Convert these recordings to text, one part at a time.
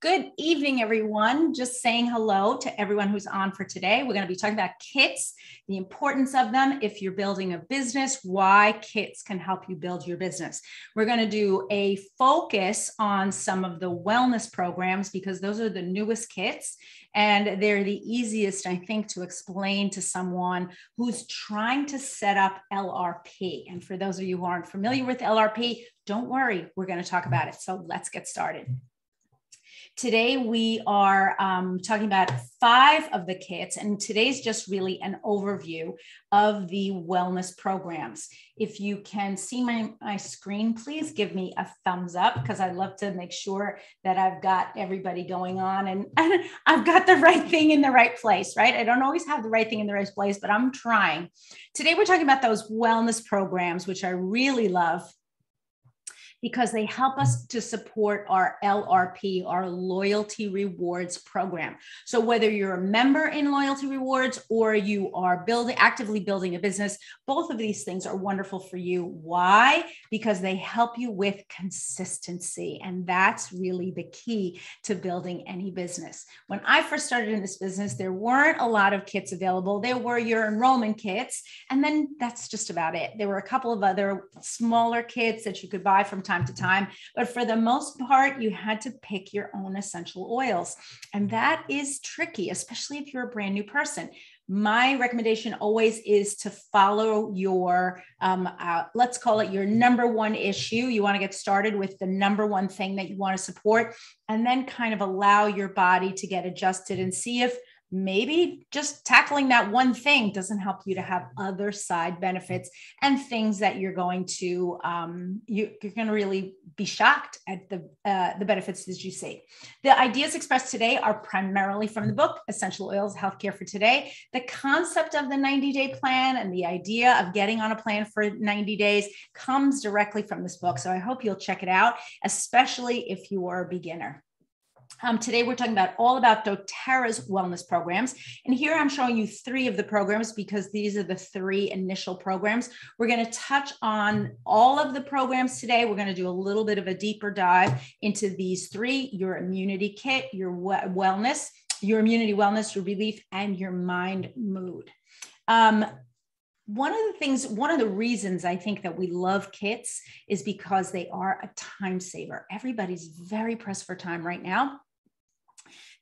Good evening, everyone. Just saying hello to everyone who's on for today. We're going to be talking about kits, the importance of them if you're building a business, why kits can help you build your business. We're going to do a focus on some of the wellness programs because those are the newest kits and they're the easiest, I think, to explain to someone who's trying to set up LRP. And for those of you who aren't familiar with LRP, don't worry, we're going to talk about it. So let's get started. Today, we are um, talking about five of the kits, and today's just really an overview of the wellness programs. If you can see my, my screen, please give me a thumbs up because I'd love to make sure that I've got everybody going on and, and I've got the right thing in the right place, right? I don't always have the right thing in the right place, but I'm trying. Today, we're talking about those wellness programs, which I really love because they help us to support our LRP, our loyalty rewards program. So whether you're a member in loyalty rewards or you are building actively building a business, both of these things are wonderful for you. Why? Because they help you with consistency. And that's really the key to building any business. When I first started in this business, there weren't a lot of kits available. There were your enrollment kits, and then that's just about it. There were a couple of other smaller kits that you could buy from time to time. But for the most part, you had to pick your own essential oils. And that is tricky, especially if you're a brand new person my recommendation always is to follow your um, uh, let's call it your number one issue you want to get started with the number one thing that you want to support and then kind of allow your body to get adjusted and see if maybe just tackling that one thing doesn't help you to have other side benefits and things that you're going to um, you, are going to really be shocked at the uh, the benefits that you see. The ideas expressed today are primarily from the book essential oils healthcare for today. The concept of the 90 day plan and the idea of getting on a plan for 90 days comes directly from this book so i hope you'll check it out especially if you are a beginner um, today, we're talking about all about doTERRA's wellness programs. And here I'm showing you three of the programs because these are the three initial programs. We're going to touch on all of the programs today. We're going to do a little bit of a deeper dive into these three your immunity kit, your wellness, your immunity wellness, your relief, and your mind mood. Um, one of the things, one of the reasons I think that we love kits is because they are a time saver. Everybody's very pressed for time right now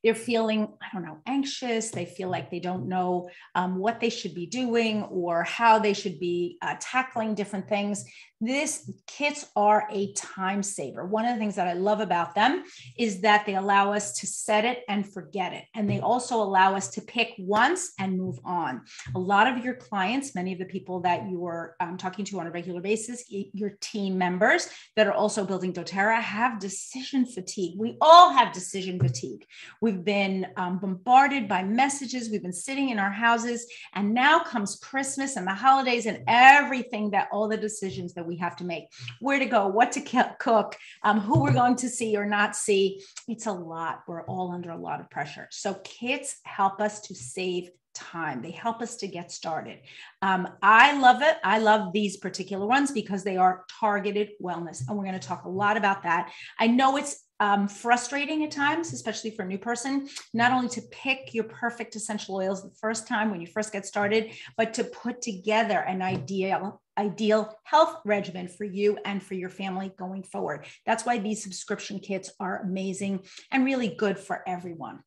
they're feeling, I don't know, anxious. They feel like they don't know um, what they should be doing or how they should be uh, tackling different things. This kits are a time saver. One of the things that I love about them is that they allow us to set it and forget it. And they also allow us to pick once and move on. A lot of your clients, many of the people that you are um, talking to on a regular basis, your team members that are also building doTERRA have decision fatigue. We all have decision fatigue. We've been um, bombarded by messages. We've been sitting in our houses. And now comes Christmas and the holidays and everything that all the decisions that we have to make where to go, what to cook, um, who we're going to see or not see. It's a lot. We're all under a lot of pressure. So, kits help us to save time. They help us to get started. Um, I love it. I love these particular ones because they are targeted wellness. And we're going to talk a lot about that. I know it's um, frustrating at times, especially for a new person, not only to pick your perfect essential oils the first time when you first get started, but to put together an ideal ideal health regimen for you and for your family going forward. That's why these subscription kits are amazing and really good for everyone.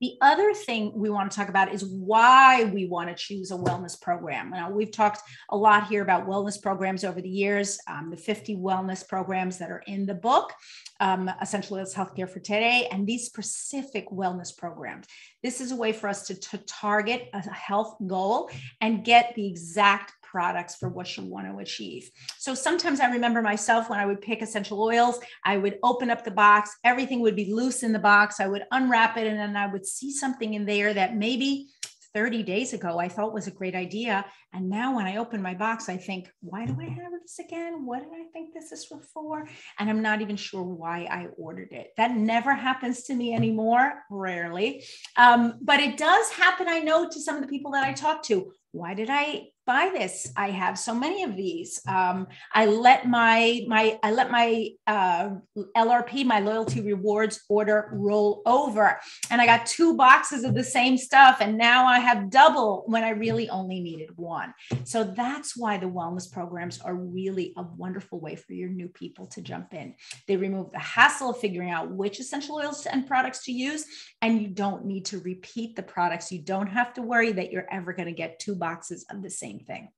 The other thing we want to talk about is why we want to choose a wellness program. Now, we've talked a lot here about wellness programs over the years, um, the 50 wellness programs that are in the book, um, Oils Healthcare for Today, and these specific wellness programs. This is a way for us to, to target a health goal and get the exact products for what you want to achieve. So sometimes I remember myself when I would pick essential oils, I would open up the box, everything would be loose in the box. I would unwrap it, and then I would see something in there that maybe 30 days ago I thought was a great idea. And now when I open my box, I think, why do I have this again? What did I think this is for? And I'm not even sure why I ordered it. That never happens to me anymore, rarely. Um, but it does happen, I know, to some of the people that I talk to. Why did I buy this. I have so many of these. Um, I let my my I let my uh, LRP, my loyalty rewards order roll over, and I got two boxes of the same stuff, and now I have double when I really only needed one. So that's why the wellness programs are really a wonderful way for your new people to jump in. They remove the hassle of figuring out which essential oils and products to use, and you don't need to repeat the products. You don't have to worry that you're ever going to get two boxes of the same thing.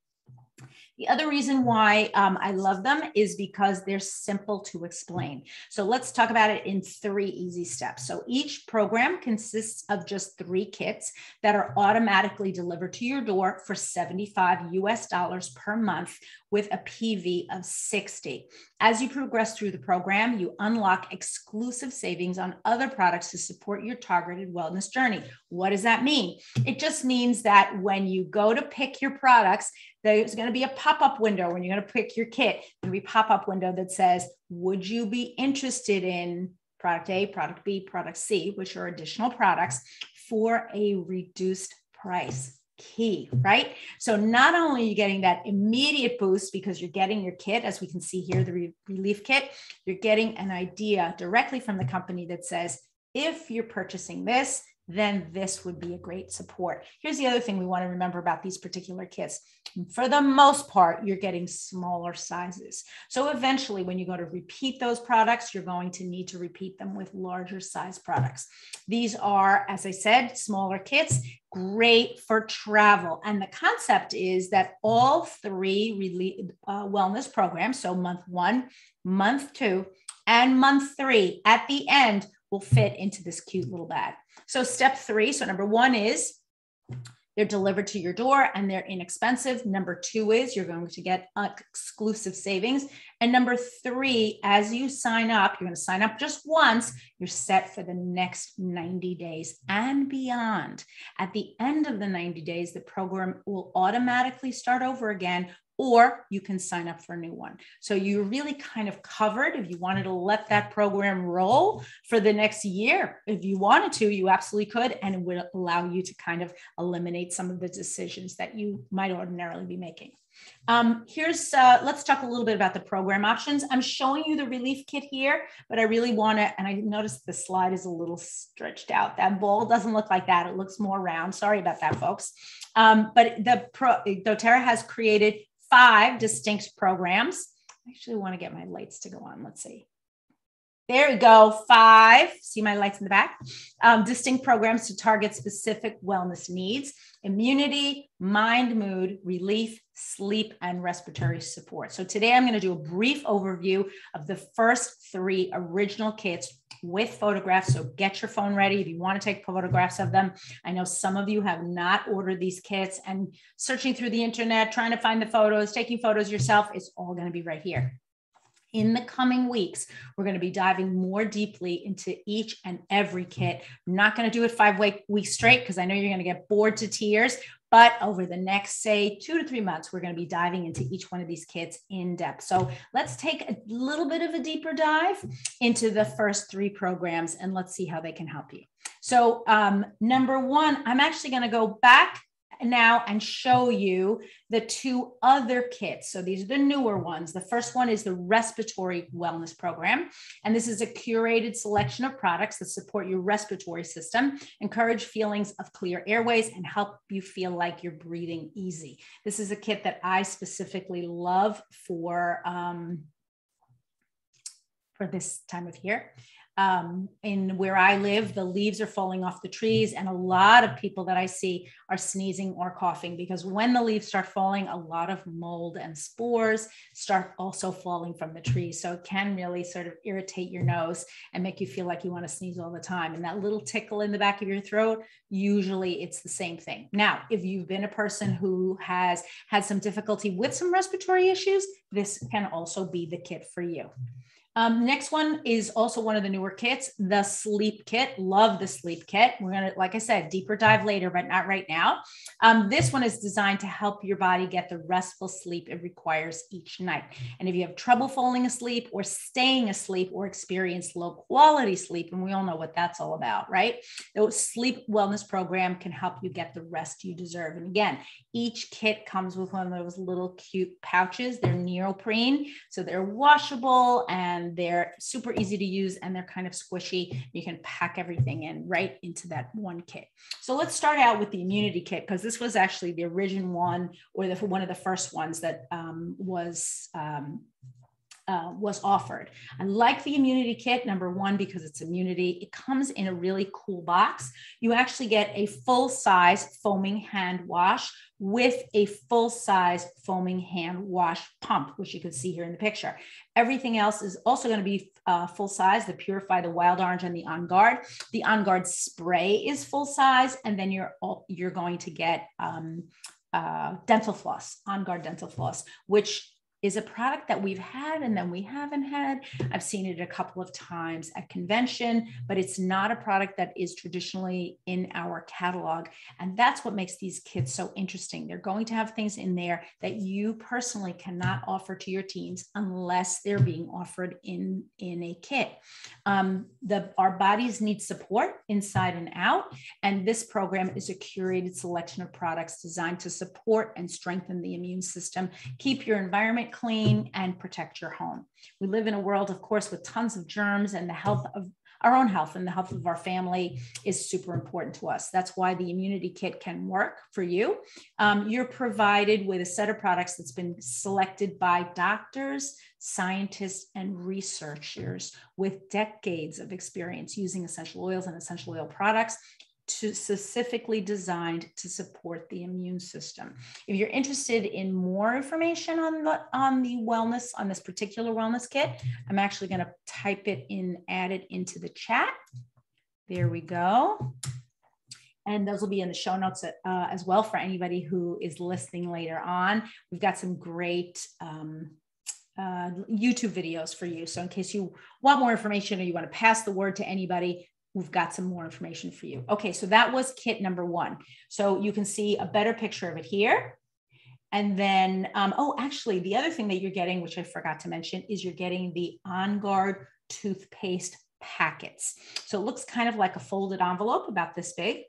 The other reason why um, I love them is because they're simple to explain. So let's talk about it in three easy steps. So each program consists of just three kits that are automatically delivered to your door for 75 US dollars per month with a PV of 60. As you progress through the program, you unlock exclusive savings on other products to support your targeted wellness journey. What does that mean? It just means that when you go to pick your products, there's going to be a pop-up window when you're going to pick your kit. There'll be pop-up window that says, "Would you be interested in product A, product B, product C, which are additional products for a reduced price?" Key, right? So not only are you getting that immediate boost because you're getting your kit, as we can see here, the re- relief kit, you're getting an idea directly from the company that says, if you're purchasing this, then this would be a great support. Here's the other thing we want to remember about these particular kits. For the most part, you're getting smaller sizes. So eventually, when you go to repeat those products, you're going to need to repeat them with larger size products. These are, as I said, smaller kits, great for travel. And the concept is that all three uh, wellness programs, so month one, month two, and month three, at the end, will fit into this cute little bag. So, step three so, number one is they're delivered to your door and they're inexpensive. Number two is you're going to get uh, exclusive savings. And number three, as you sign up, you're going to sign up just once, you're set for the next 90 days and beyond. At the end of the 90 days, the program will automatically start over again or you can sign up for a new one. So you're really kind of covered if you wanted to let that program roll for the next year. If you wanted to, you absolutely could, and it would allow you to kind of eliminate some of the decisions that you might ordinarily be making. Um, here's, uh, let's talk a little bit about the program options. I'm showing you the relief kit here, but I really want to, and I noticed the slide is a little stretched out. That bowl doesn't look like that. It looks more round. Sorry about that, folks. Um, but the pro, doTERRA has created five distinct programs. I actually want to get my lights to go on. Let's see. There we go. Five. See my lights in the back. Um, distinct programs to target specific wellness needs immunity, mind, mood, relief, sleep, and respiratory support. So today I'm going to do a brief overview of the first three original kits with photographs. So get your phone ready if you want to take photographs of them. I know some of you have not ordered these kits and searching through the internet, trying to find the photos, taking photos yourself, it's all going to be right here. In the coming weeks, we're going to be diving more deeply into each and every kit. I'm not going to do it five weeks straight because I know you're going to get bored to tears. But over the next, say, two to three months, we're going to be diving into each one of these kits in depth. So let's take a little bit of a deeper dive into the first three programs and let's see how they can help you. So, um, number one, I'm actually going to go back now and show you the two other kits. So these are the newer ones. The first one is the respiratory wellness program. And this is a curated selection of products that support your respiratory system, encourage feelings of clear airways, and help you feel like you're breathing easy. This is a kit that I specifically love for. Um, for this time of year um, in where I live, the leaves are falling off the trees, and a lot of people that I see are sneezing or coughing because when the leaves start falling, a lot of mold and spores start also falling from the trees. So it can really sort of irritate your nose and make you feel like you want to sneeze all the time. And that little tickle in the back of your throat, usually it's the same thing. Now, if you've been a person who has had some difficulty with some respiratory issues, this can also be the kit for you. Um, next one is also one of the newer kits, the sleep kit. Love the sleep kit. We're going to, like I said, deeper dive later, but not right now. Um, this one is designed to help your body get the restful sleep it requires each night. And if you have trouble falling asleep or staying asleep or experience low quality sleep, and we all know what that's all about, right? The sleep wellness program can help you get the rest you deserve. And again, each kit comes with one of those little cute pouches. They're neoprene, so they're washable and they're super easy to use and they're kind of squishy. You can pack everything in right into that one kit. So let's start out with the immunity kit because this was actually the original one or the one of the first ones that um, was um, uh, was offered. I like the immunity kit, number one, because it's immunity. It comes in a really cool box. You actually get a full size foaming hand wash with a full size foaming hand wash pump, which you can see here in the picture. Everything else is also going to be uh, full size, the Purify, the Wild Orange, and the On Guard. The On Guard spray is full size, and then you're, you're going to get um, uh, dental floss, On Guard dental floss, which is a product that we've had and then we haven't had. I've seen it a couple of times at convention, but it's not a product that is traditionally in our catalog. And that's what makes these kits so interesting. They're going to have things in there that you personally cannot offer to your teams unless they're being offered in, in a kit. Um, the, our bodies need support inside and out. And this program is a curated selection of products designed to support and strengthen the immune system, keep your environment clean, and protect your home. We live in a world, of course, with tons of germs, and the health of our own health and the health of our family is super important to us. That's why the immunity kit can work for you. Um, you're provided with a set of products that's been selected by doctors, scientists, and researchers with decades of experience using essential oils and essential oil products to specifically designed to support the immune system. If you're interested in more information on the on the wellness on this particular wellness kit, I'm actually going to type it in, add it into the chat. There we go. And those will be in the show notes uh, as well for anybody who is listening later on. We've got some great um, uh, YouTube videos for you. So in case you want more information or you want to pass the word to anybody, we've got some more information for you. Okay, so that was kit number one. So you can see a better picture of it here. And then, um, oh, actually, the other thing that you're getting, which I forgot to mention, is you're getting the On Guard toothpaste packets. So it looks kind of like a folded envelope about this big.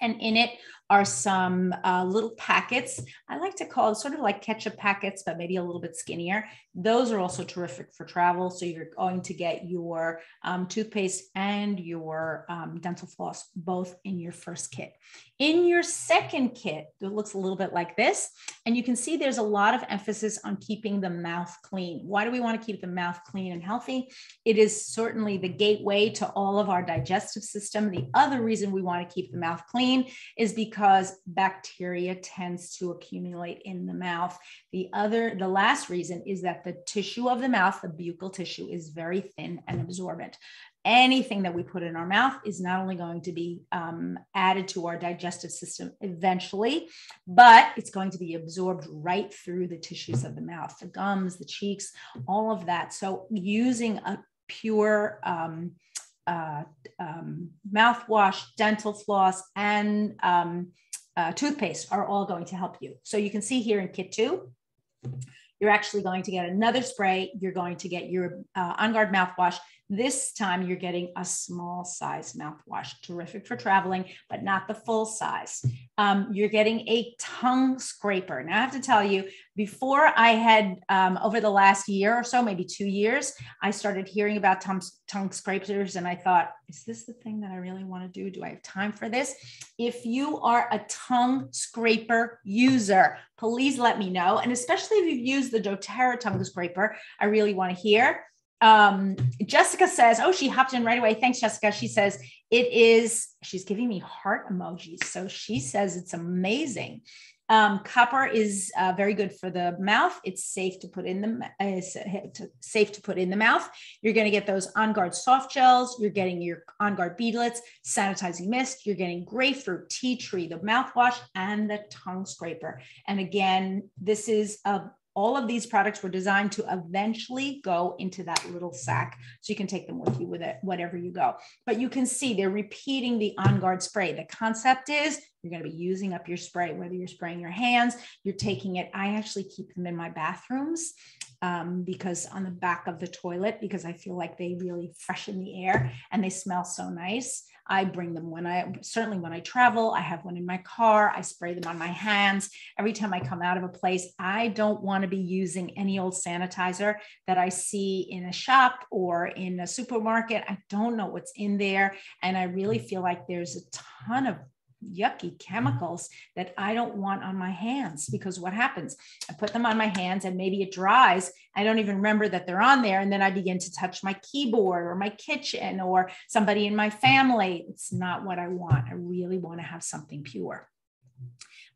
And in it are some uh, little packets. I like to call it sort of like ketchup packets, but maybe a little bit skinnier. Those are also terrific for travel. So you're going to get your um, toothpaste and your um, dental floss both in your first kit. In your second kit, it looks a little bit like this. And you can see there's a lot of emphasis on keeping the mouth clean. Why do we want to keep the mouth clean and healthy? It is certainly the gateway to all of our digestive system. The other reason we want to keep the mouth clean is because because bacteria tends to accumulate in the mouth. The other, the last reason is that the tissue of the mouth, the buccal tissue, is very thin and absorbent. Anything that we put in our mouth is not only going to be um, added to our digestive system eventually, but it's going to be absorbed right through the tissues of the mouth, the gums, the cheeks, all of that. So using a pure um, uh, um, mouthwash, dental floss, and um, uh, toothpaste are all going to help you. So you can see here in kit two, you're actually going to get another spray. You're going to get your uh, On Guard mouthwash this time you're getting a small size mouthwash, terrific for traveling, but not the full size. Um, you're getting a tongue scraper. Now I have to tell you, before I had, um, over the last year or so, maybe two years, I started hearing about tongue, tongue scrapers and I thought, is this the thing that I really want to do? Do I have time for this? If you are a tongue scraper user, please let me know. And especially if you've used the doTERRA tongue scraper, I really want to hear um, Jessica says, oh, she hopped in right away. Thanks, Jessica. She says, it is, she's giving me heart emojis. So she says it's amazing. Um, copper is uh, very good for the mouth. It's safe to put in the uh, safe to put in the mouth. You're going to get those On Guard soft gels. You're getting your On Guard beadlets, sanitizing mist. You're getting grapefruit, tea tree, the mouthwash, and the tongue scraper. And again, this is a all of these products were designed to eventually go into that little sack so you can take them with you with it whatever you go. But you can see they're repeating the on guard spray. The concept is you're going to be using up your spray whether you're spraying your hands you're taking it. I actually keep them in my bathrooms um, because on the back of the toilet because i feel like they really freshen the air and they smell so nice I bring them when I certainly when I travel, I have one in my car, I spray them on my hands. Every time I come out of a place, I don't want to be using any old sanitizer that I see in a shop or in a supermarket. I don't know what's in there. And I really feel like there's a ton of yucky chemicals that I don't want on my hands because what happens? I put them on my hands and maybe it dries. I don't even remember that they're on there. And then I begin to touch my keyboard or my kitchen or somebody in my family. It's not what I want. I really want to have something pure.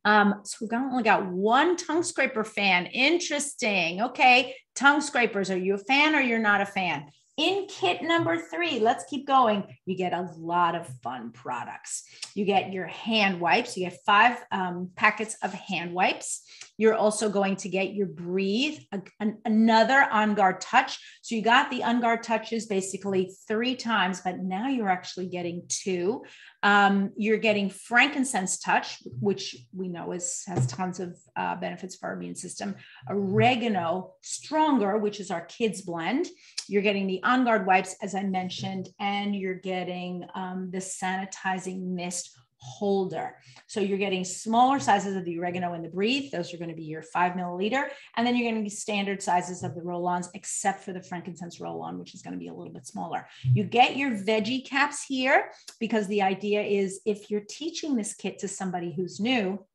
Um, so we've only got one tongue scraper fan. Interesting. Okay. Tongue scrapers. Are you a fan or you're not a fan? In kit number three, let's keep going. You get a lot of fun products. You get your hand wipes. You get five um, packets of hand wipes. You're also going to get your breathe, a, an, another on guard touch. So you got the on guard touches basically three times, but now you're actually getting two. Um, you're getting frankincense touch, which we know is has tons of uh, benefits for our immune system. Oregano stronger, which is our kids blend. You're getting the on guard wipes, as I mentioned, and you're getting um, the sanitizing mist holder. So you're getting smaller sizes of the oregano and the breathe. Those are going to be your five milliliter. And then you're going to get standard sizes of the roll-ons, except for the frankincense roll-on, which is going to be a little bit smaller. You get your veggie caps here because the idea is if you're teaching this kit to somebody who's new,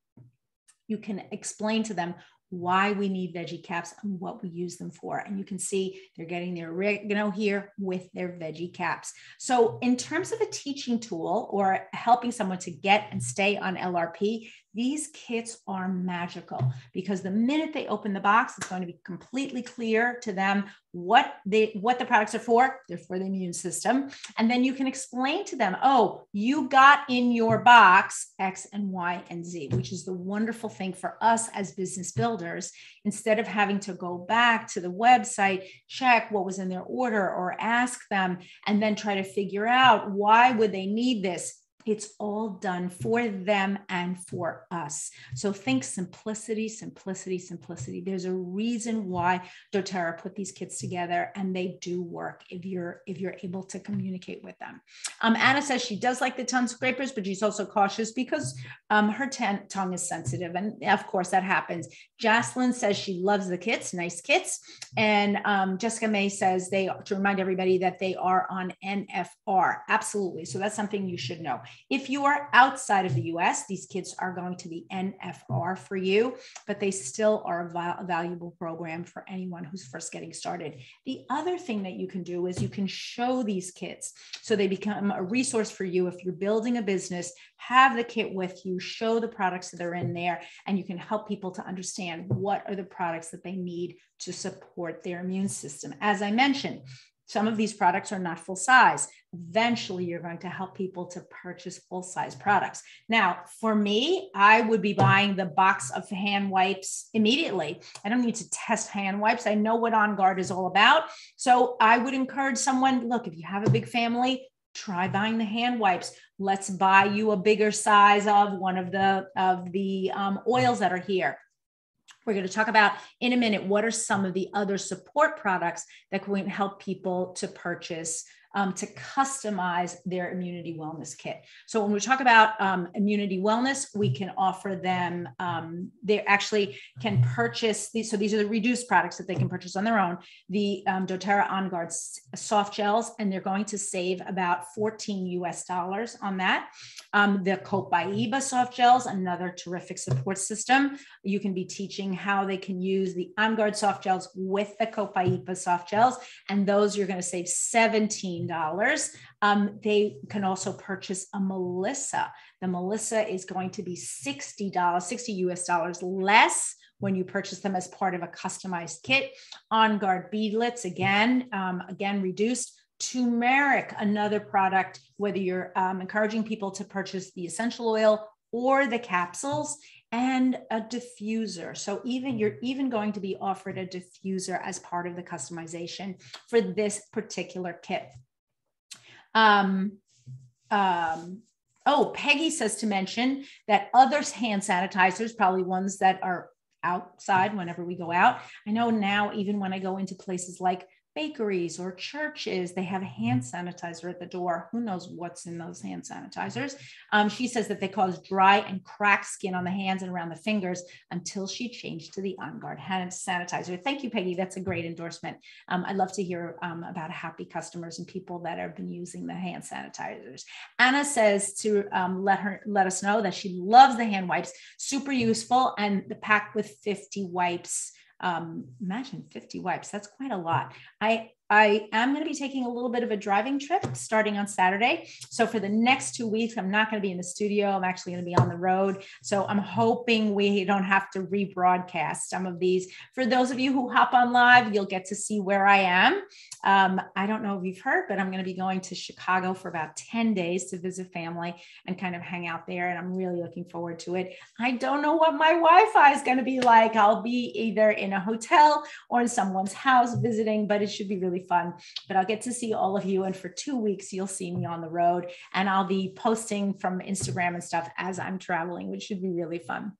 you can explain to them why we need veggie caps and what we use them for. And you can see they're getting their oregano here with their veggie caps. So in terms of a teaching tool or helping someone to get and stay on LRP, these kits are magical because the minute they open the box, it's going to be completely clear to them what they what the products are for. They're for the immune system. And then you can explain to them, oh, you got in your box X and Y and Z, which is the wonderful thing for us as business builders. Instead of having to go back to the website, check what was in their order or ask them, and then try to figure out why would they need this it's all done for them and for us. So think simplicity, simplicity, simplicity. There's a reason why doTERRA put these kits together and they do work if you're if you're able to communicate with them. Um, Anna says she does like the tongue scrapers, but she's also cautious because um, her ten- tongue is sensitive. And of course that happens. Jocelyn says she loves the kits, nice kits. And um, Jessica May says they to remind everybody that they are on NFR. Absolutely. So that's something you should know. If you are outside of the US, these kits are going to be NFR for you, but they still are a, valuable program for anyone who's first getting started. The other thing that you can do is you can show these kits so they become a resource for you if you're building a business. Have the kit with you, show the products that are in there, and you can help people to understand what are the products that they need to support their immune system. As I mentioned, some of these products are not full size. Eventually, you're going to help people to purchase full size products. Now, for me, I would be buying the box of hand wipes immediately. I don't need to test hand wipes. I know what On Guard is all about. So I would encourage someone look, if you have a big family, try buying the hand wipes let's buy you a bigger size of one of the of the um, oils that are here we're going to talk about in a minute what are some of the other support products that can help people to purchase um, to customize their immunity wellness kit. So when we talk about um, immunity wellness, we can offer them, um, they actually can purchase these. So these are the reduced products that they can purchase on their own, the um, doTERRA On Guard soft gels, and they're going to save about 14 US dollars on that. Um, the Copaiba soft gels, another terrific support system. You can be teaching how they can use the On Guard soft gels with the Copaiba soft gels, and those you're going to save 17 $15. Um, they can also purchase a Melissa. The Melissa is going to be $60, 60 US dollars less when you purchase them as part of a customized kit. On guard beadlets, again, um, again, reduced. Turmeric, another product, whether you're um, encouraging people to purchase the essential oil or the capsules, and a diffuser. So even you're even going to be offered a diffuser as part of the customization for this particular kit. Um, um, oh, Peggy says to mention that other hand sanitizers, probably ones that are outside whenever we go out. I know now, even when I go into places like bakeries or churches, they have a hand sanitizer at the door. Who knows what's in those hand sanitizers? Um, she says that they cause dry and cracked skin on the hands and around the fingers until she changed to the On Guard hand sanitizer. Thank you, Peggy. That's a great endorsement. Um, I'd love to hear um, about happy customers and people that have been using the hand sanitizers. Anna says to um, let her let us know that she loves the hand wipes, super useful, and the pack with 50 wipes um, imagine 50 wipes. That's quite a lot. I I am going to be taking a little bit of a driving trip starting on Saturday. So for the next two weeks, I'm not going to be in the studio. I'm actually going to be on the road. So I'm hoping we don't have to rebroadcast some of these. For those of you who hop on live, you'll get to see where I am. Um, I don't know if you've heard, but I'm going to be going to Chicago for about 10 days to visit family and kind of hang out there. And I'm really looking forward to it. I don't know what my Wi Fi is going to be like. I'll be either in a hotel or in someone's house visiting, but it should be really really fun. But I'll get to see all of you. And for two weeks, you'll see me on the road. And I'll be posting from Instagram and stuff as I'm traveling, which should be really fun.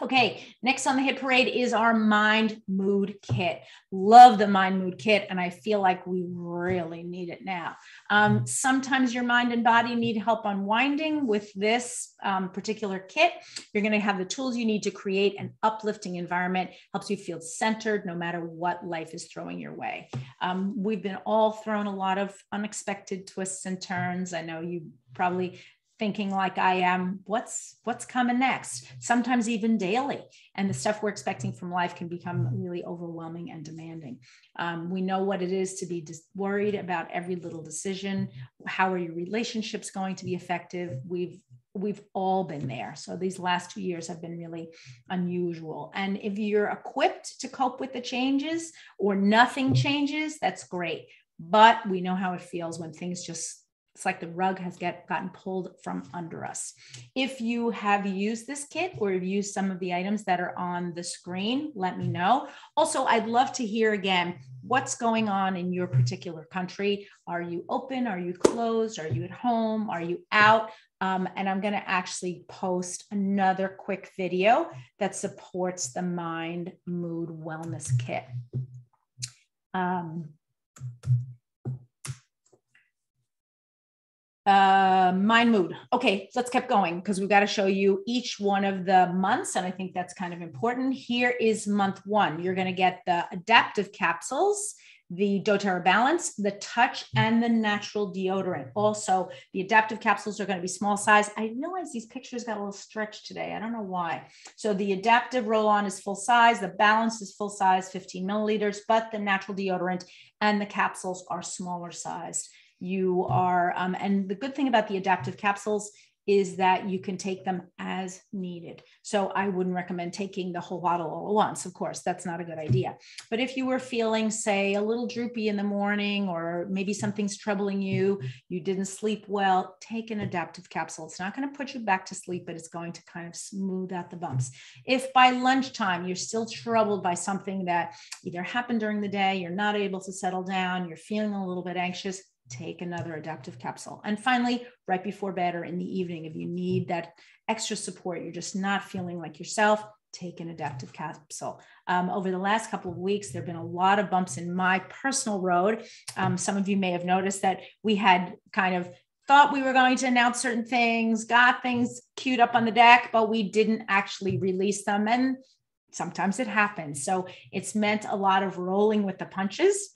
Okay, next on the hit parade is our mind mood kit. Love the mind mood kit, and I feel like we really need it now. Um, sometimes your mind and body need help unwinding with this um, particular kit. You're going to have the tools you need to create an uplifting environment, helps you feel centered no matter what life is throwing your way. Um, we've been all thrown a lot of unexpected twists and turns. I know you probably thinking like I am, what's what's coming next? Sometimes even daily, and the stuff we're expecting from life can become really overwhelming and demanding. Um, we know what it is to be dis- worried about every little decision. How are your relationships going to be effective? We've we've all been there. So these last two years have been really unusual. And if you're equipped to cope with the changes or nothing changes, that's great. But we know how it feels when things just it's like the rug has get gotten pulled from under us. If you have used this kit or have used some of the items that are on the screen, let me know. Also, I'd love to hear again what's going on in your particular country. Are you open? Are you closed? Are you at home? Are you out? Um, and I'm going to actually post another quick video that supports the Mind Mood Wellness Kit. Um, uh, mind mood. Okay, let's keep going because we've got to show you each one of the months. And I think that's kind of important. Here is month one. You're going to get the adaptive capsules, the doTERRA Balance, the touch, and the natural deodorant. Also, the adaptive capsules are going to be small size. I realize these pictures got a little stretched today. I don't know why. So the adaptive roll-on is full size. The balance is full size, 15 milliliters, but the natural deodorant and the capsules are smaller sized you are um, and the good thing about the adaptive capsules is that you can take them as needed. So I wouldn't recommend taking the whole bottle all at once. Of course, that's not a good idea. But if you were feeling, say, a little droopy in the morning, or maybe something's troubling you, you didn't sleep well, take an adaptive capsule. It's not going to put you back to sleep, but it's going to kind of smooth out the bumps. If by lunchtime you're still troubled by something that either happened during the day, you're not able to settle down, you're feeling a little bit anxious, take another adaptive capsule. And finally, right before bed or in the evening, if you need that extra support, you're just not feeling like yourself, take an adaptive capsule. Um, over the last couple of weeks, there have been a lot of bumps in my personal road. Um, some of you may have noticed that we had kind of thought we were going to announce certain things, got things queued up on the deck, but we didn't actually release them. And sometimes it happens. So it's meant a lot of rolling with the punches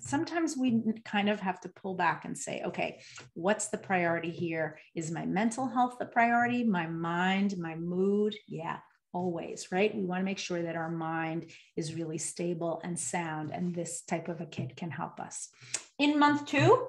sometimes we kind of have to pull back and say, okay, what's the priority here? Is my mental health the priority? My mind, my mood? Yeah, always, right? We want to make sure that our mind is really stable and sound, and this type of a kit can help us. In month two,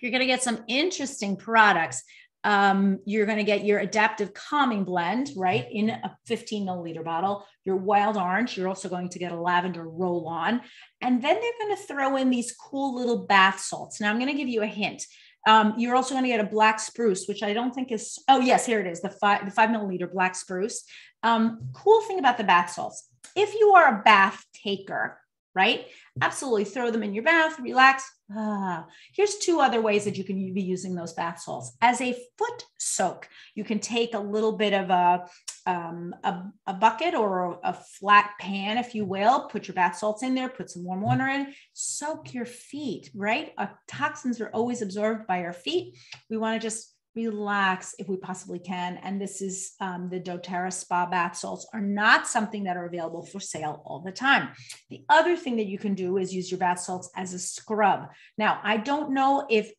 you're going to get some interesting products um, you're going to get your adaptive calming blend, right, in a 15 milliliter bottle. Your wild orange, you're also going to get a lavender roll on. And then they're going to throw in these cool little bath salts. Now, I'm going to give you a hint. Um, you're also going to get a black spruce, which I don't think is, oh, yes, here it is the five, the five milliliter black spruce. Um, cool thing about the bath salts if you are a bath taker, right? Absolutely throw them in your bath, relax. Ah, here's two other ways that you can be using those bath salts. As a foot soak, you can take a little bit of a, um, a, a, bucket or a, flat pan, if you will, put your bath salts in there, put some warm water in, soak your feet, right? Uh, toxins are always absorbed by our feet. We want to just relax if we possibly can. And this is um, the doTERRA spa bath salts are not something that are available for sale all the time. The other thing that you can do is use your bath salts as a scrub. Now, I don't know if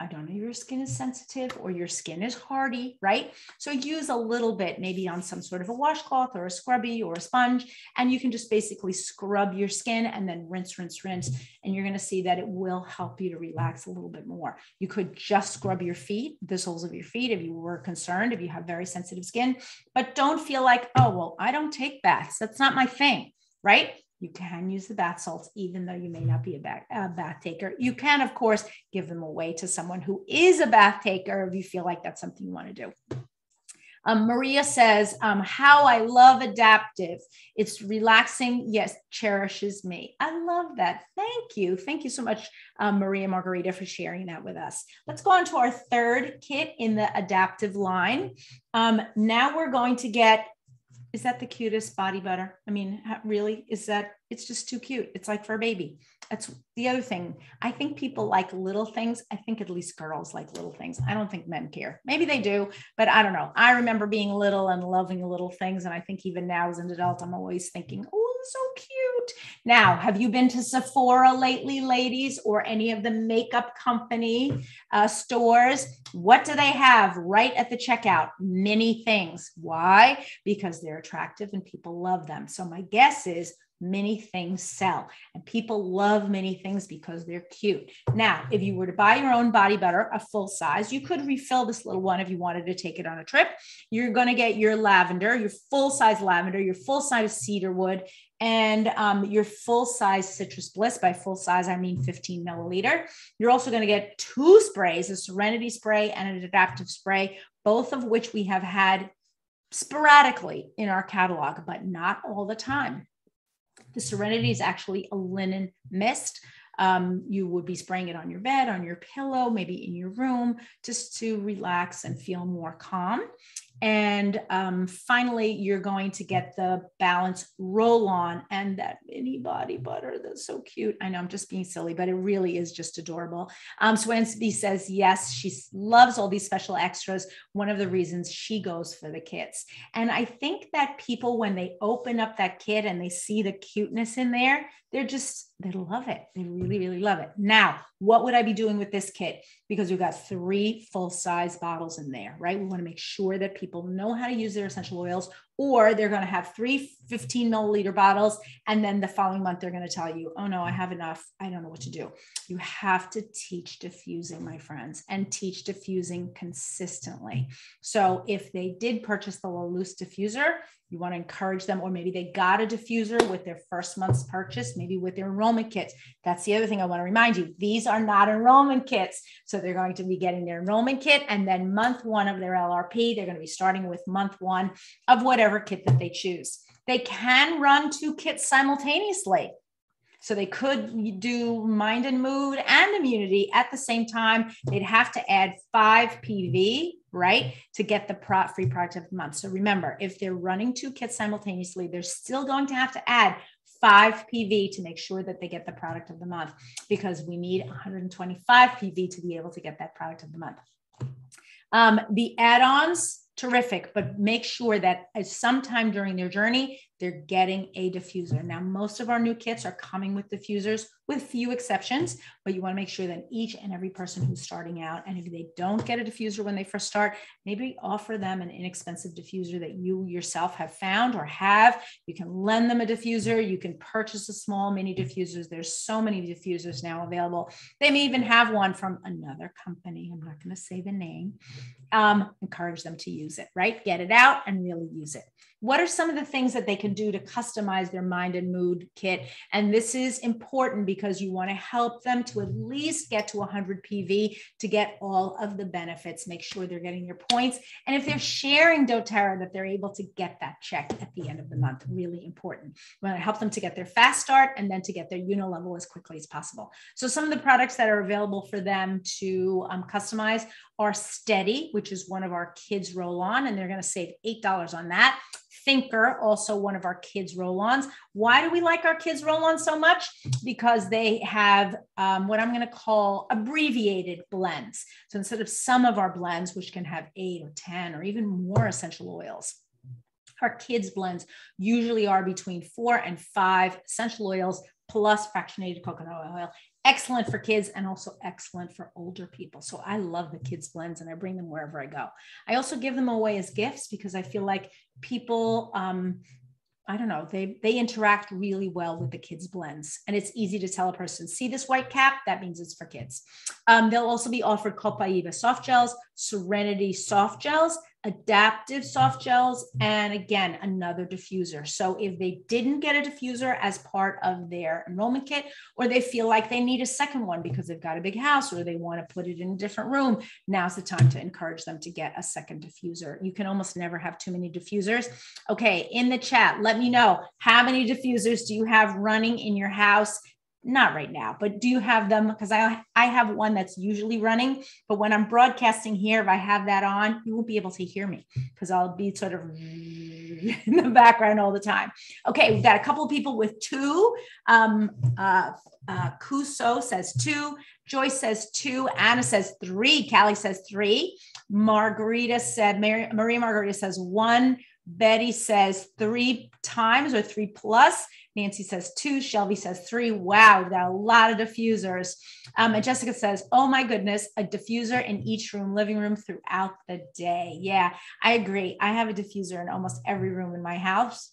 I don't know if your skin is sensitive or your skin is hardy, right? So use a little bit, maybe on some sort of a washcloth or a scrubby or a sponge, and you can just basically scrub your skin and then rinse, rinse, rinse. And you're going to see that it will help you to relax a little bit more. You could just scrub your feet, the soles of your feet, if you were concerned, if you have very sensitive skin, but don't feel like, oh, well, I don't take baths. That's not my thing, right? You can use the bath salts, even though you may not be a bath, a bath taker. You can, of course, give them away to someone who is a bath taker if you feel like that's something you want to do. Um, Maria says, um, How I love adaptive. It's relaxing, yes, cherishes me. I love that. Thank you. Thank you so much, um, Maria Margarita, for sharing that with us. Let's go on to our third kit in the adaptive line. Um, now we're going to get is that the cutest body butter? I mean, really, is that it's just too cute? It's like for a baby. That's the other thing. I think people like little things. I think at least girls like little things. I don't think men care. Maybe they do, but I don't know. I remember being little and loving little things. And I think even now as an adult, I'm always thinking, oh, so cute. Now, have you been to Sephora lately, ladies, or any of the makeup company uh, stores? What do they have right at the checkout? Many things. Why? Because they're attractive and people love them. So, my guess is many things sell and people love many things because they're cute. Now, if you were to buy your own body butter, a full size, you could refill this little one if you wanted to take it on a trip. You're going to get your lavender, your full size lavender, your full size cedar wood, and um, your full size citrus bliss. By full size, I mean 15 milliliter. You're also going to get two sprays, a serenity spray and an adaptive spray, both of which we have had sporadically in our catalog, but not all the time. The Serenity is actually a linen mist. Um, you would be spraying it on your bed, on your pillow, maybe in your room, just to relax and feel more calm. And um, finally, you're going to get the balance roll on and that mini body butter. That's so cute. I know I'm just being silly, but it really is just adorable. Um, Swansby says, yes, she loves all these special extras. One of the reasons she goes for the kits. And I think that people, when they open up that kit and they see the cuteness in there, they're just, they love it. They really, really love it. Now, what would I be doing with this kit? Because we've got three full size bottles in there, right? We want to make sure that people know how to use their essential oils, or they're going to have three 15 milliliter bottles. And then the following month, they're going to tell you, oh no, I have enough. I don't know what to do. You have to teach diffusing, my friends, and teach diffusing consistently. So if they did purchase the loose diffuser, you want to encourage them, or maybe they got a diffuser with their first month's purchase, maybe with their enrollment kits. That's the other thing I want to remind you. These are not enrollment kits. So they're going to be getting their enrollment kit. And then month one of their LRP, they're going to be starting with month one of whatever kit that they choose. They can run two kits simultaneously. So they could do mind and mood and immunity at the same time. They'd have to add five PV right? To get the free product of the month. So remember, if they're running two kits simultaneously, they're still going to have to add five PV to make sure that they get the product of the month because we need 125 PV to be able to get that product of the month. Um, the add ons, terrific, but make sure that at sometime during their journey, they're getting a diffuser. Now, most of our new kits are coming with diffusers with few exceptions, but you want to make sure that each and every person who's starting out, and if they don't get a diffuser when they first start, maybe offer them an inexpensive diffuser that you yourself have found or have. You can lend them a diffuser. You can purchase a small mini diffusers. There's so many diffusers now available. They may even have one from another company. I'm not going to say the name. Um, encourage them to use it, right? Get it out and really use it. What are some of the things that they can do to customize their mind and mood kit. And this is important because you want to help them to at least get to 100 PV to get all of the benefits. Make sure they're getting your points. And if they're sharing doTERRA, that they're able to get that check at the end of the month. Really important. We want to help them to get their fast start and then to get their UNO level as quickly as possible. So some of the products that are available for them to um, customize are Steady, which is one of our kids roll on, and they're going to save $8 on that. Thinker, also one of our kids roll ons. Why do we like our kids roll on so much? Because they have um, what I'm going to call abbreviated blends. So instead of some of our blends, which can have eight or 10 or even more essential oils, our kids blends usually are between four and five essential oils plus fractionated coconut oil excellent for kids and also excellent for older people. So I love the kids blends and I bring them wherever I go. I also give them away as gifts because I feel like people um, I don't know, they they interact really well with the kids blends, and it's easy to tell a person, see this white cap, that means it's for kids. Um, they'll also be offered Copaiba soft gels, Serenity soft gels, Adaptiv soft gels, and again, another diffuser. So if they didn't get a diffuser as part of their enrollment kit, or they feel like they need a second one because they've got a big house or they want to put it in a different room, now's the time to encourage them to get a second diffuser. You can almost never have too many diffusers. Okay, in the chat, let me know how many diffusers do you have running in your house not right now, but do you have them? Because I I have one that's usually running, but when I'm broadcasting here, if I have that on, you won't be able to hear me because I'll be sort of in the background all the time. Okay, we've got a couple of people with two. Um, uh, uh, Kuso says two. Joyce says two. Anna says three. Callie says three. Margarita said, Mary, Maria Margarita says one. Betty says three times or three plus. Nancy says two. Shelby says three. Wow, we've got a lot of diffusers. Um, and Jessica says, oh my goodness, a diffuser in each room, living room throughout the day. Yeah, I agree. I have a diffuser in almost every room in my house.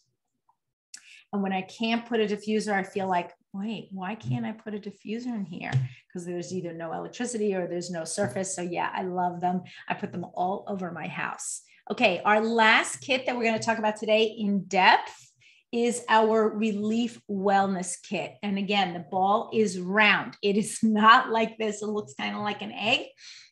And when I can't put a diffuser, I feel like, wait, why can't I put a diffuser in here? Because there's either no electricity or there's no surface. So yeah, I love them. I put them all over my house. Okay, our last kit that we're going to talk about today in depth is our relief wellness kit. And again, the ball is round. It is not like this. It looks kind of like an egg.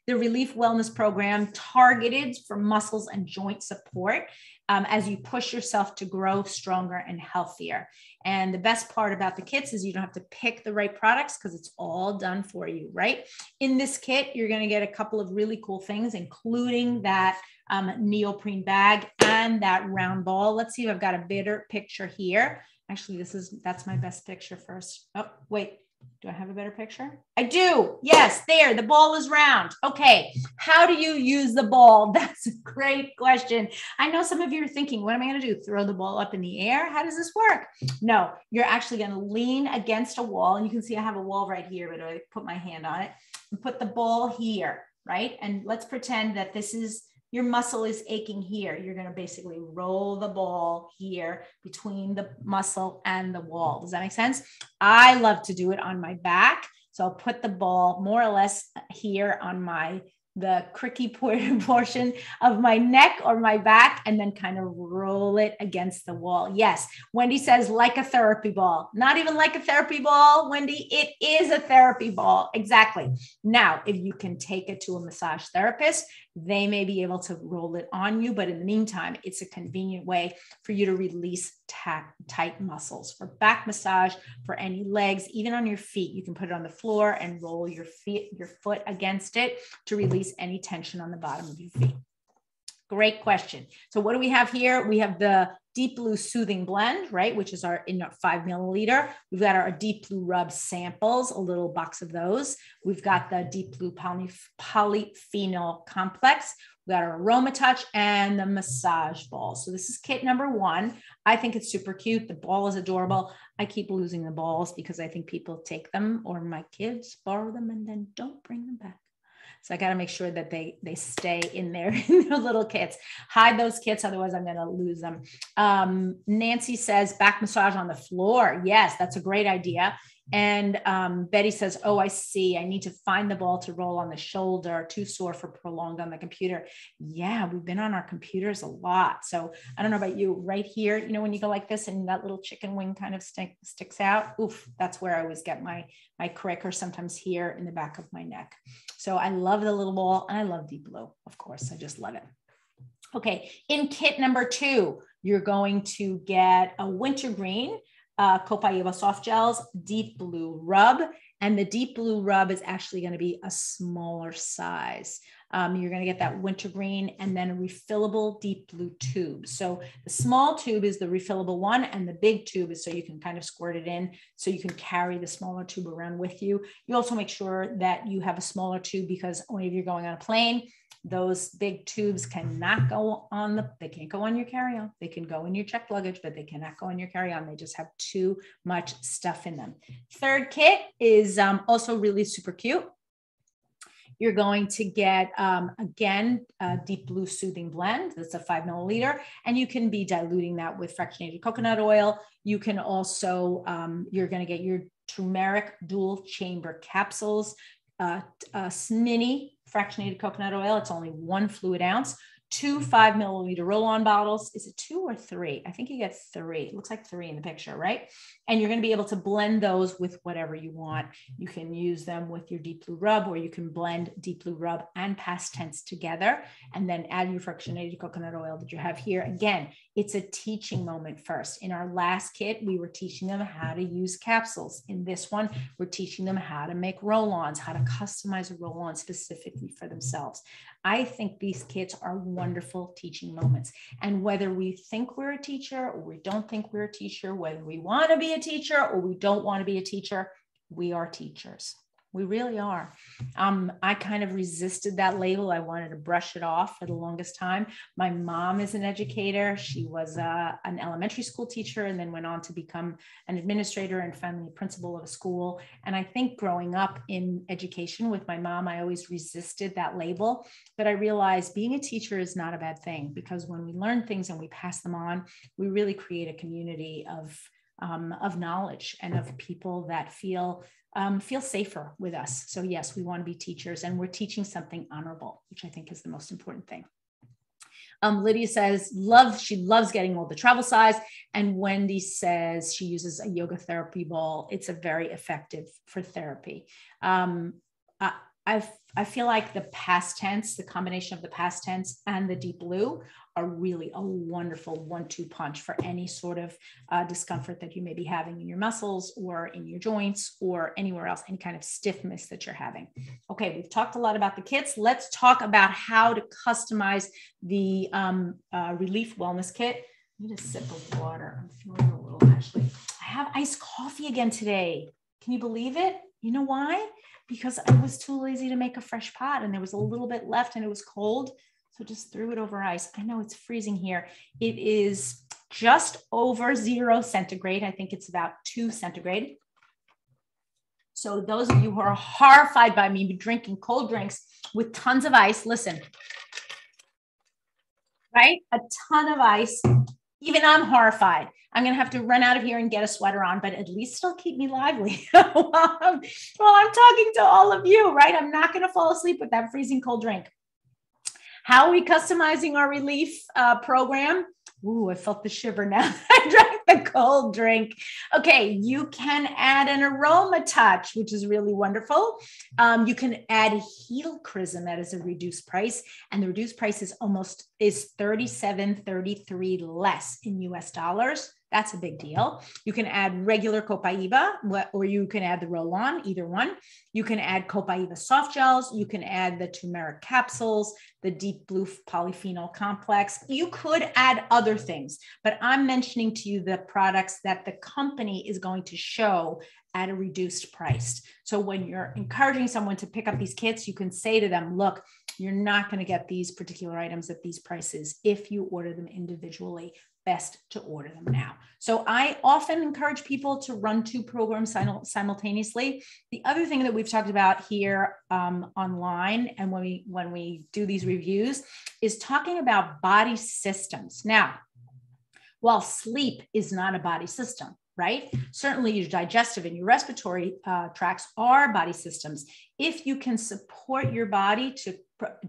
The relief wellness program targeted for muscles and joint support um, as you push yourself to grow stronger and healthier. And the best part about the kits is you don't have to pick the right products because it's all done for you, right? In this kit, you're going to get a couple of really cool things, including that um, neoprene bag and that round ball. Let's see if I've got a better picture here. Actually, this is, that's my best picture first. Oh, wait, do I have a better picture? I do. Yes, there. The ball is round. Okay. How do you use the ball? That's a great question. I know some of you are thinking, what am I going to do? Throw the ball up in the air? How does this work? No, you're actually going to lean against a wall. And you can see I have a wall right here, but I put my hand on it and put the ball here, right? And let's pretend that this is your muscle is aching here. You're going to basically roll the ball here between the muscle and the wall. Does that make sense? I love to do it on my back. So I'll put the ball more or less here on my the cricky portion of my neck or my back and then kind of roll it against the wall. Yes, Wendy says like a therapy ball. Not even like a therapy ball, Wendy. It is a therapy ball. Exactly. Now, if you can take it to a massage therapist, they may be able to roll it on you. But in the meantime, it's a convenient way for you to release tight muscles for back massage, for any legs, even on your feet. You can put it on the floor and roll your feet, your foot against it to release any tension on the bottom of your feet. Great question. So what do we have here? We have the Deep Blue Soothing Blend, right, which is our in our five milliliter. We've got our Deep Blue Rub samples, a little box of those. We've got the Deep Blue poly, Polyphenol Complex. We've got our Aroma Touch and the Massage Ball. So this is kit number one. I think it's super cute. The ball is adorable. I keep losing the balls because I think people take them or my kids borrow them and then don't bring them back. So I got to make sure that they they stay in there in their little kits. Hide those kits, otherwise I'm going to lose them. Um, Nancy says back massage on the floor. Yes, that's a great idea. And um, Betty says, Oh, I see. I need to find the ball to roll on the shoulder, too sore for prolonged on the computer. Yeah, we've been on our computers a lot. So I don't know about you, right here, you know, when you go like this and that little chicken wing kind of stick, sticks out, oof, that's where I always get my, my crick or sometimes here in the back of my neck. So I love the little ball and I love deep blue, of course. I just love it. Okay, in kit number two, you're going to get a wintergreen uh, Copaiba soft gels, deep blue rub, and the deep blue rub is actually going to be a smaller size. Um, you're going to get that wintergreen and then a refillable deep blue tube. So the small tube is the refillable one, and the big tube is so you can kind of squirt it in so you can carry the smaller tube around with you. You also make sure that you have a smaller tube because only if you're going on a plane, those big tubes cannot go on the they can't go on your carry-on. They can go in your checked luggage but they cannot go in your carry-on. They just have too much stuff in them. Third kit is um, also really super cute. You're going to get um, again a deep blue soothing blend that's a five milliliter and you can be diluting that with fractionated coconut oil. You can also um, you're going to get your turmeric dual chamber capsules uh, uh, mini fractionated coconut oil. It's only one fluid ounce two five milliliter roll on bottles. Is it two or three? I think you get three. It looks like three in the picture, right? And you're going to be able to blend those with whatever you want. You can use them with your deep blue rub, or you can blend deep blue rub and past tense together and then add your fractionated coconut oil that you have here. Again, it's a teaching moment first. In our last kit, we were teaching them how to use capsules. In this one, we're teaching them how to make roll ons, how to customize a roll on specifically for themselves. I think these kits are wonderful teaching moments. And whether we think we're a teacher or we don't think we're a teacher, whether we want to be a teacher or we don't want to be a teacher, we are teachers. We really are. Um, I kind of resisted that label. I wanted to brush it off for the longest time. My mom is an educator. She was uh, an elementary school teacher and then went on to become an administrator and finally principal of a school. And I think growing up in education with my mom, I always resisted that label. But I realized being a teacher is not a bad thing because when we learn things and we pass them on, we really create a community of um, of knowledge and of people that feel um, feel safer with us. So, yes, we want to be teachers and we're teaching something honorable, which I think is the most important thing. Um, Lydia says, love, she loves getting all the travel size. And Wendy says she uses a yoga therapy ball. It's a very effective for therapy. Um, I, I've, I feel like the past tense, the combination of the past tense and the deep blue are really a wonderful one two punch for any sort of uh, discomfort that you may be having in your muscles or in your joints or anywhere else, any kind of stiffness that you're having. Okay, we've talked a lot about the kits. Let's talk about how to customize the um, uh, Relief Wellness Kit. I need a sip of water. I'm feeling a little actually. I have iced coffee again today. Can you believe it? You know why? Because I was too lazy to make a fresh pot and there was a little bit left and it was cold. So just threw it over ice. I know it's freezing here. It is just over zero centigrade. I think it's about two centigrade. So those of you who are horrified by me drinking cold drinks with tons of ice, listen, right? A ton of ice. Even I'm horrified. I'm going to have to run out of here and get a sweater on, but at least it'll keep me lively while, I'm, while I'm talking to all of you, right? I'm not going to fall asleep with that freezing cold drink. How are we customizing our relief uh, program? Ooh, I felt the shiver now. I drank the cold drink. Okay, you can add an aroma touch, which is really wonderful. Um, you can add helichrysum that is a reduced price, and the reduced price is almost is 37, 33 less in US dollars. That's a big deal. You can add regular Copaiba, or you can add the roll on, either one. You can add Copaiba soft gels. You can add the turmeric capsules, the deep blue polyphenol complex. You could add other things, but I'm mentioning to you the products that the company is going to show at a reduced price. So when you're encouraging someone to pick up these kits, you can say to them, look, you're not going to get these particular items at these prices if you order them individually best to order them now. So I often encourage people to run two programs simultaneously. The other thing that we've talked about here um, online and when we when we do these reviews is talking about body systems. Now, while sleep is not a body system, right? Certainly, your digestive and your respiratory uh, tracts are body systems. If you can support your body to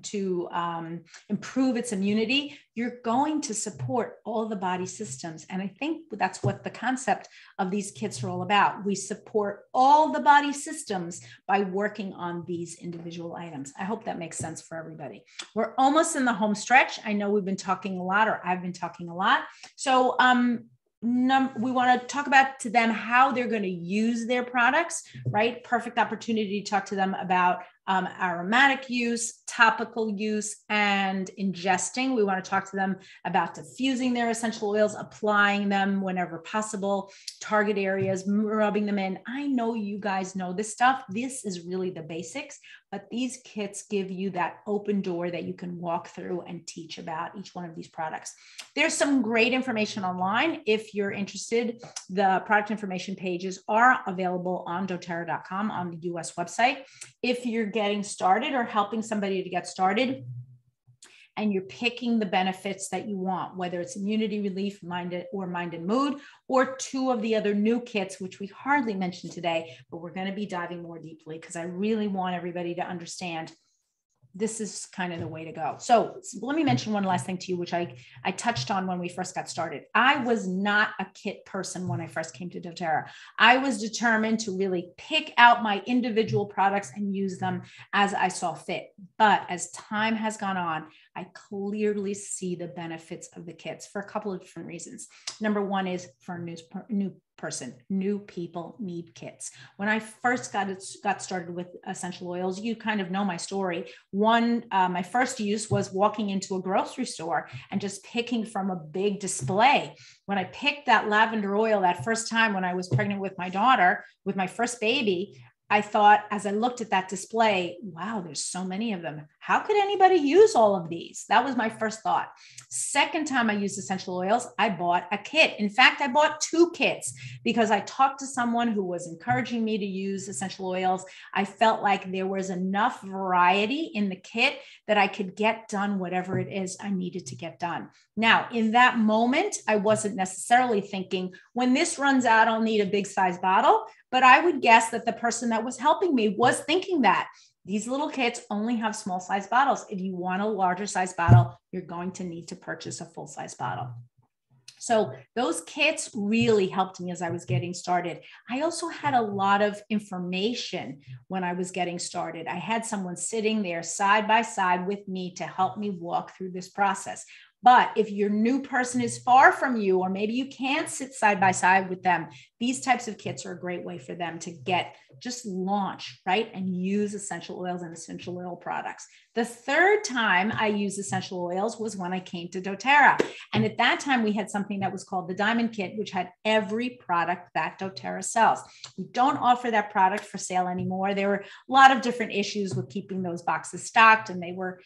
to um, improve its immunity, you're going to support all the body systems. And I think that's what the concept of these kits are all about. We support all the body systems by working on these individual items. I hope that makes sense for everybody. We're almost in the home stretch. I know we've been talking a lot, or I've been talking a lot. So, um, we want to talk about to them how they're going to use their products, right? Perfect opportunity to talk to them about um, aromatic use, topical use, and ingesting. We want to talk to them about diffusing their essential oils, applying them whenever possible, target areas, rubbing them in. I know you guys know this stuff. This is really the basics, but these kits give you that open door that you can walk through and teach about each one of these products. There's some great information online. If you're interested, the product information pages are available on doterra.com on the US website. If you're getting started or helping somebody to get started and you're picking the benefits that you want, whether it's immunity relief, mind or mind and mood, or two of the other new kits, which we hardly mentioned today, but we're going to be diving more deeply because I really want everybody to understand this is kind of the way to go. So let me mention one last thing to you, which I, I touched on when we first got started. I was not a kit person when I first came to doTERRA. I was determined to really pick out my individual products and use them as I saw fit. But as time has gone on, I clearly see the benefits of the kits for a couple of different reasons. Number one is for new, new person. New people need kits. When I first got it, got started with essential oils, you kind of know my story. One, uh, my first use was walking into a grocery store and just picking from a big display. When I picked that lavender oil that first time when I was pregnant with my daughter, with my first baby, I thought as I looked at that display, wow, there's so many of them. How could anybody use all of these? That was my first thought. Second time I used essential oils, I bought a kit. In fact, I bought two kits because I talked to someone who was encouraging me to use essential oils. I felt like there was enough variety in the kit that I could get done whatever it is I needed to get done. Now, in that moment, I wasn't necessarily thinking, when this runs out, I'll need a big size bottle. But I would guess that the person that was helping me was thinking that these little kits only have small size bottles. If you want a larger size bottle, you're going to need to purchase a full size bottle. So those kits really helped me as I was getting started. I also had a lot of information when I was getting started. I had someone sitting there side by side with me to help me walk through this process. But if your new person is far from you, or maybe you can't sit side by side with them, these types of kits are a great way for them to get just launch, right? And use essential oils and essential oil products. The third time I used essential oils was when I came to doTERRA. And at that time, we had something that was called the Diamond Kit, which had every product that doTERRA sells. We don't offer that product for sale anymore. There were a lot of different issues with keeping those boxes stocked, and they were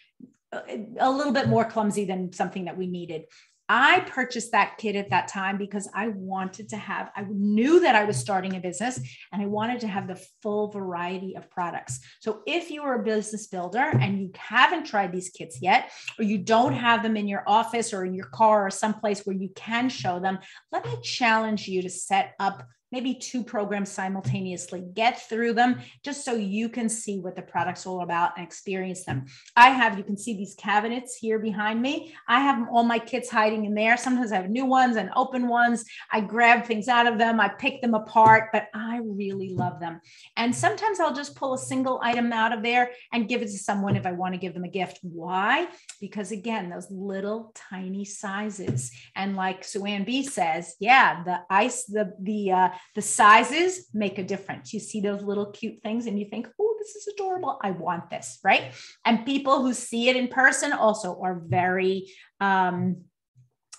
a little bit more clumsy than something that we needed. I purchased that kit at that time because I wanted to have, I knew that I was starting a business and I wanted to have the full variety of products. So if you are a business builder and you haven't tried these kits yet, or you don't have them in your office or in your car or someplace where you can show them, let me challenge you to set up maybe two programs simultaneously, get through them just so you can see what the product's all about and experience them. I have, you can see these cabinets here behind me. I have all my kits hiding in there. Sometimes I have new ones and open ones. I grab things out of them, I pick them apart, but I really love them. And sometimes I'll just pull a single item out of there and give it to someone if I want to give them a gift. Why? Because again, those little tiny sizes. And like Sue Ann B says, yeah, the ice, the, the, uh, the sizes make a difference. You see those little cute things and you think, oh, this is adorable. I want this, right? And people who see it in person also are very, um,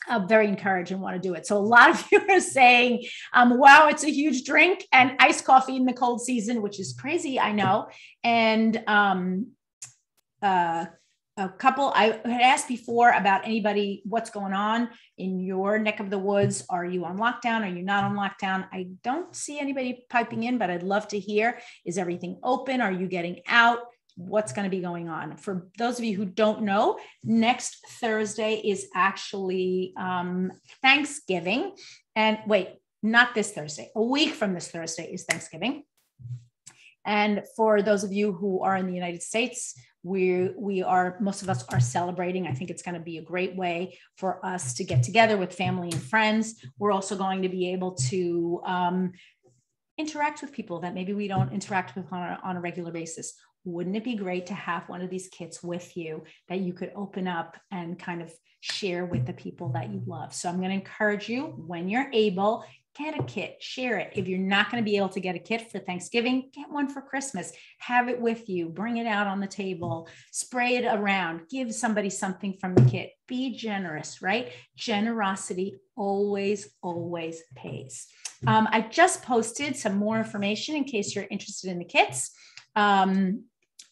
uh, very encouraged and want to do it. So a lot of you are saying, um, wow, it's a huge drink and iced coffee in the cold season, which is crazy, I know. And um, uh, a couple i had asked before about anybody what's going on in your neck of the woods. Are you on lockdown? Are you not on lockdown? I don't see anybody piping in but i'd love to hear is everything open? Are you getting out? What's going to be going on? For those of you who don't know next thursday is actually um, thanksgiving. And wait not this Thursday, a week from this Thursday is Thanksgiving. And for those of you who are in the United States, we we are most of us are celebrating. I think it's going to be a great way for us to get together with family and friends. We're also going to be able to um, interact with people that maybe we don't interact with on a, on a regular basis. Wouldn't it be great to have one of these kits with you that you could open up and kind of share with the people that you love? So I'm going to encourage you when you're able, get a kit, share it. If you're not going to be able to get a kit for Thanksgiving, get one for Christmas. Have it with you, bring it out on the table, spray it around, give somebody something from the kit. Be generous, right? Generosity always, always pays. Um, I just posted some more information in case you're interested in the kits. Um,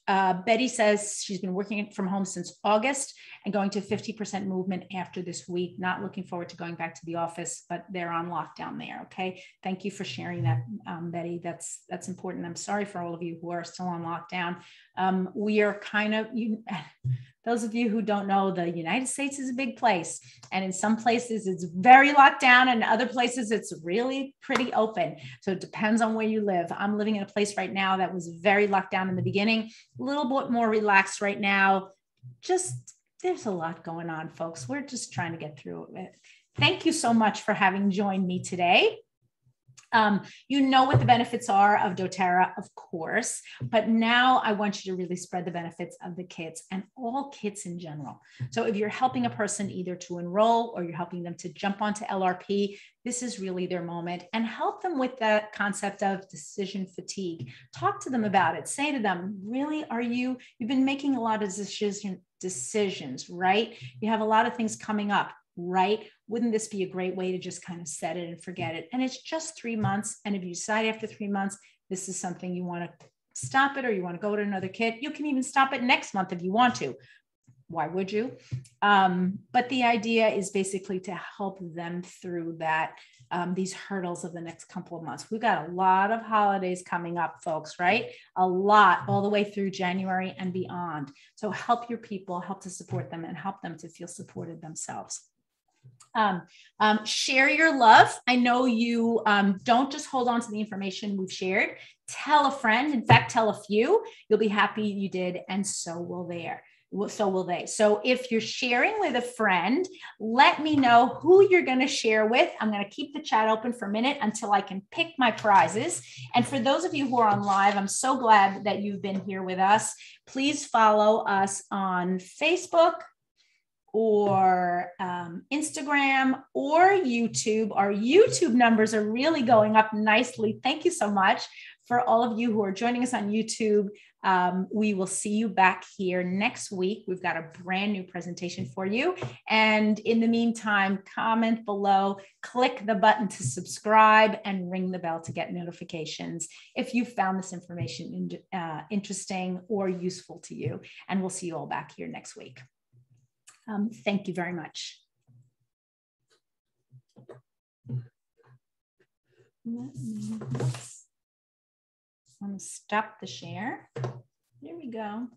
uh, Betty says she's been working from home since August and going to 50% movement after this week. Not looking forward to going back to the office, but they're on lockdown there. Okay. Thank you for sharing that, um, Betty. That's that's important. I'm sorry for all of you who are still on lockdown. Um, we are kind of you those of you who don't know, the United States is a big place. And in some places, it's very locked down, and other places, it's really pretty open. So it depends on where you live. I'm living in a place right now that was very locked down in the beginning, a little bit more relaxed right now. Just there's a lot going on, folks. We're just trying to get through it. Thank you so much for having joined me today. Um, you know what the benefits are of doTERRA, of course, but now I want you to really spread the benefits of the kits and all kits in general. So if you're helping a person either to enroll or you're helping them to jump onto LRP, this is really their moment and help them with that concept of decision fatigue. Talk to them about it. Say to them, really, are you, you've been making a lot of decision, decisions, right? You have a lot of things coming up right? Wouldn't this be a great way to just kind of set it and forget it? And it's just three months. And if you decide after three months, this is something you want to stop it or you want to go to another kit, you can even stop it next month if you want to. Why would you? Um, but the idea is basically to help them through that, um, these hurdles of the next couple of months. We've got a lot of holidays coming up, folks, right? A lot all the way through January and beyond. So help your people, help to support them, and help them to feel supported themselves. Um, um, share your love. I know you um, don't just hold on to the information we've shared. Tell a friend. In fact, tell a few. You'll be happy you did, and so will they. So will they. So if you're sharing with a friend, let me know who you're going to share with. I'm going to keep the chat open for a minute until I can pick my prizes. And for those of you who are on live, I'm so glad that you've been here with us. Please follow us on Facebook, or um, Instagram or YouTube. Our YouTube numbers are really going up nicely. Thank you so much for all of you who are joining us on YouTube. Um, we will see you back here next week. We've got a brand new presentation for you. And in the meantime, comment below, click the button to subscribe, and ring the bell to get notifications if you found this information in, uh, interesting or useful to you. And we'll see you all back here next week. Um, thank you very much. Let me, I'm gonna stop the share. There we go.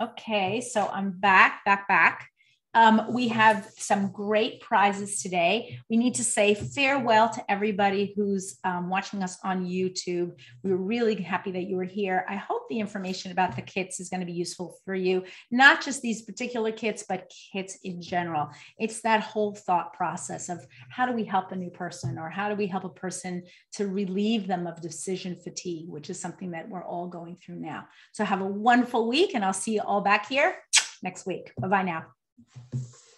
Okay, so I'm back, back, back. Um, we have some great prizes today. We need to say farewell to everybody who's um, watching us on YouTube. We are really happy that you were here. I hope the information about the kits is going to be useful for you, not just these particular kits, but kits in general. It's that whole thought process of how do we help a new person or how do we help a person to relieve them of decision fatigue, which is something that we're all going through now. So have a wonderful week, and I'll see you all back here next week. Bye bye now. Thank you.